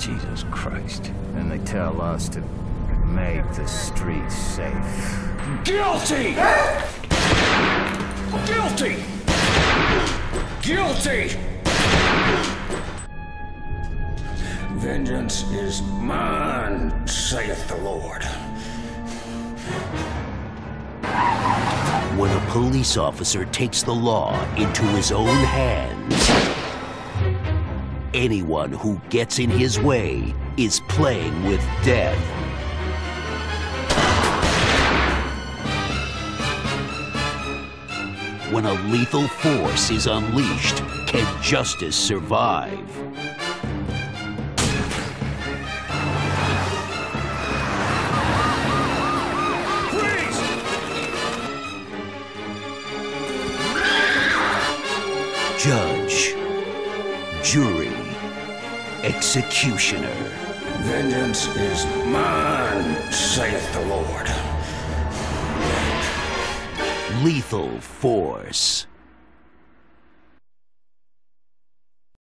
Jesus Christ. And they tell us to make the streets safe. Guilty! Guilty! Guilty! Vengeance is mine, saith the Lord. When a police officer takes the law into his own hands, anyone who gets in his way is playing with death. When a lethal force is unleashed, can justice survive? Judge, jury, executioner. Vengeance is mine, saith the Lord. Lethal force.